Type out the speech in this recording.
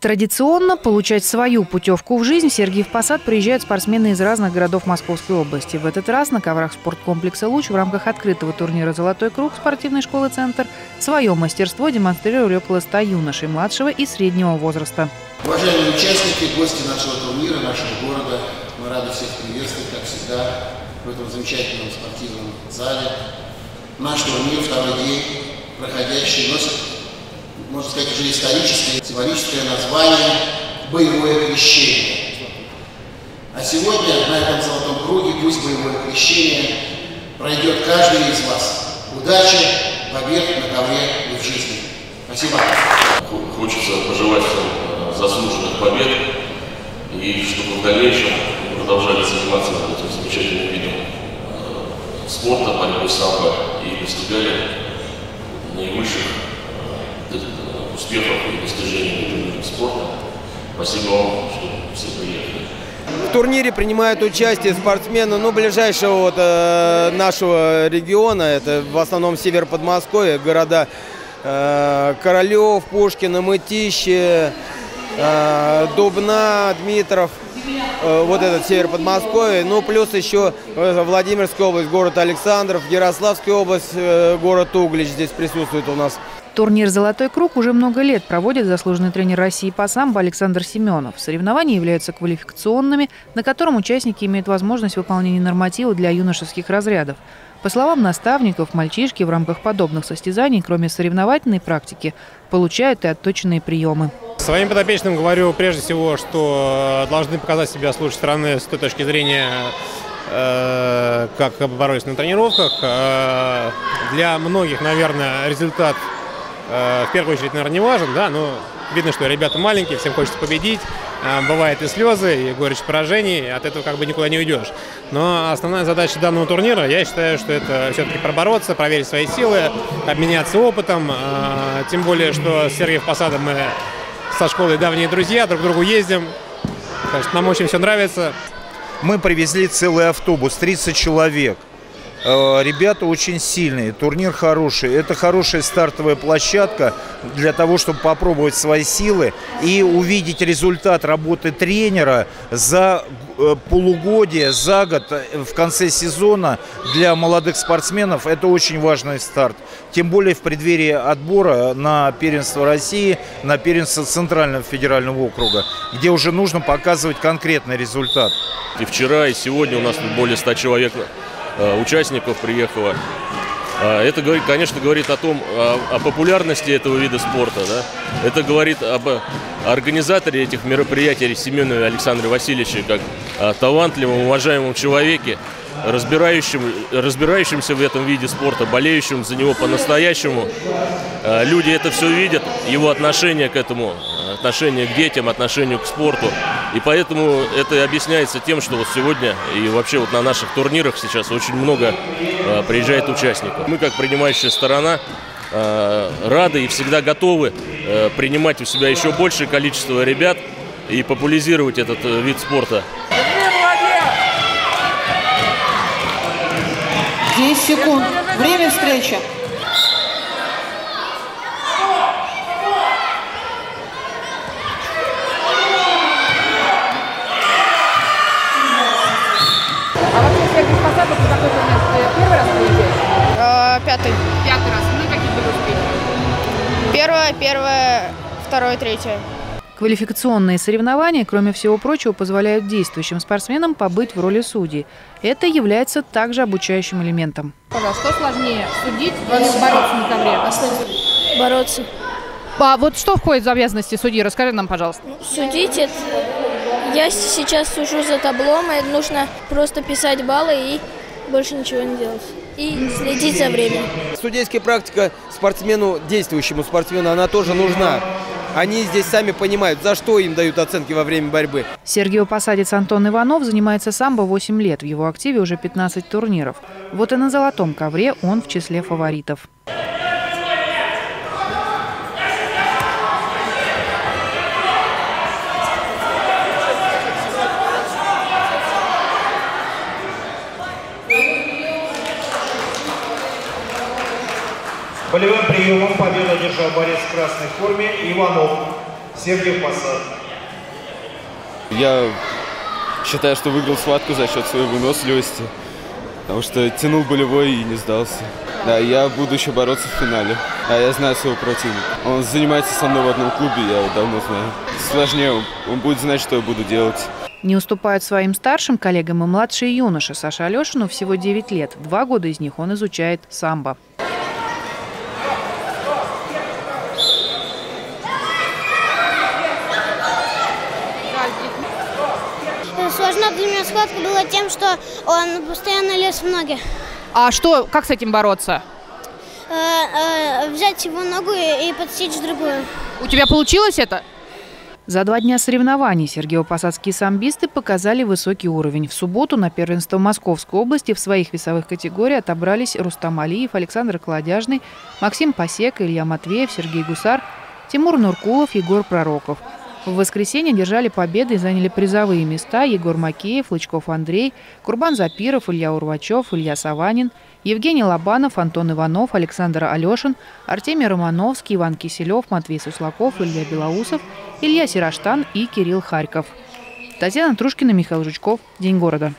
Традиционно получать свою путевку в жизнь в Сергиев Посад приезжают спортсмены из разных городов Московской области. В этот раз на коврах спорткомплекса «Луч» в рамках открытого турнира «Золотой круг» спортивной школы «Центр» свое мастерство демонстрировали около 100 юношей младшего и среднего возраста. Уважаемые участники, гости нашего турнира, нашего города, мы рады всех приветствовать, как всегда, в этом замечательном спортивном зале. Наш турнир, второй день, проходящий, носит можно сказать, уже историческое, символическое название «Боевое крещение». А сегодня на этом золотом круге пусть боевое крещение пройдет каждый из вас. Удачи, побед на ковре и в жизни. Спасибо. Хочется пожелать всем заслуженных побед и чтобы в дальнейшем продолжали заниматься замечательным видом э, спорта, борьбой самбо и достигали наивысших успехов и достижений в этом спорта. Спасибо вам, что все приехали. В турнире принимают участие спортсмены ну, ближайшего вот, э, нашего региона. Это в основном север Подмосковья, города э, Королев, Пушкина, Мытище, э, Дубна, Дмитров. Э, вот этот север Подмосковья. Ну, плюс еще э, Владимирская область, город Александров, Ярославская область, э, город Углич здесь присутствует у нас. Турнир «Золотой круг» уже много лет проводит заслуженный тренер России по самбо Александр Семенов. Соревнования являются квалификационными, на котором участники имеют возможность выполнения норматива для юношеских разрядов. По словам наставников, мальчишки в рамках подобных состязаний, кроме соревновательной практики, получают и отточенные приемы. Своим подопечным говорю прежде всего, что должны показать себя с лучшей стороны с той точки зрения, э, как боролись на тренировках. Э, для многих, наверное, результат Э, в первую очередь, наверное, не важен, да, но видно, что ребята маленькие, всем хочется победить, э, бывает и слезы, и горечь поражений, от этого как бы никуда не уйдешь. Но основная задача данного турнира, я считаю, что это все-таки пробороться, проверить свои силы, обменяться опытом, э, тем более, что с Сергеем Посадом мы со школой давние друзья, друг к другу ездим, нам очень все нравится. Мы привезли целый автобус, 30 человек. Э, ребята очень сильные, турнир хороший. Это хорошая стартовая площадка для того, чтобы попробовать свои силы и увидеть результат работы тренера за э, полугодие, за год э, в конце сезона для молодых спортсменов. Это очень важный старт. Тем более в преддверии отбора на первенство России, на первенство Центрального федерального округа, где уже нужно показывать конкретный результат. И вчера, и сегодня у нас более 100 человек участников приехало. А, это, конечно, говорит о том, о, популярности этого вида спорта. Да? Это говорит об организаторе этих мероприятий Семенове Александре Васильевиче, как о талантливом, уважаемом человеке, разбирающим, разбирающимся в этом виде спорта, болеющим за него по-настоящему. А, люди это все видят, его отношение к этому, отношение к детям, отношение к спорту. И поэтому это объясняется тем, что вот сегодня и вообще вот на наших турнирах сейчас очень много э, приезжает участников. Мы как принимающая сторона э, рады и всегда готовы э, принимать у себя еще большее количество ребят и популяризировать этот э, вид спорта. 10 секунд. Время встречи. Первое, первое, второе, третье. Квалификационные соревнования, кроме всего прочего, позволяют действующим спортсменам побыть в роли судей. Это является также обучающим элементом. Пожалуйста, что сложнее, судить или бороться на ковре? Бороться. А вот что входит в обязанности судьи? Расскажи нам, пожалуйста. Судить это... Я сейчас сужу за таблом, и нужно просто писать баллы и больше ничего не делать и следить за временем. Судейская практика спортсмену, действующему спортсмену, она тоже нужна. Они здесь сами понимают, за что им дают оценки во время борьбы. Сергио-посадец Антон Иванов занимается самбо 8 лет. В его активе уже 15 турниров. Вот и на золотом ковре он в числе фаворитов. Приемом победу одержал борец в красной форме Иванов Сергей Посад. Я считаю, что выиграл схватку за счет своей выносливости, потому что тянул болевой и не сдался. Да, я буду еще бороться в финале. А я знаю своего противника. Он занимается со мной в одном клубе, я его давно знаю. Сложнее, он будет знать, что я буду делать. Не уступают своим старшим коллегам и младшие юноши. Саша Алешину всего 9 лет. Два года из них он изучает самбо. Сложно для меня схватка была тем, что он постоянно лез в ноги. А что, как с этим бороться? Э, э, взять его ногу и, и подсечь другую. У тебя получилось это? За два дня соревнований сергиево-посадские самбисты показали высокий уровень. В субботу на первенство Московской области в своих весовых категориях отобрались Рустам Алиев, Александр Колодяжный, Максим Посек, Илья Матвеев, Сергей Гусар, Тимур Нуркулов, Егор Пророков. В воскресенье держали победы и заняли призовые места Егор Макеев, Лычков Андрей, Курбан Запиров, Илья Урвачев, Илья Саванин, Евгений Лобанов, Антон Иванов, Александр Алешин, Артемий Романовский, Иван Киселев, Матвей Суслаков, Илья Белоусов, Илья Сираштан и Кирилл Харьков. Татьяна Трушкина, Михаил Жучков. День города.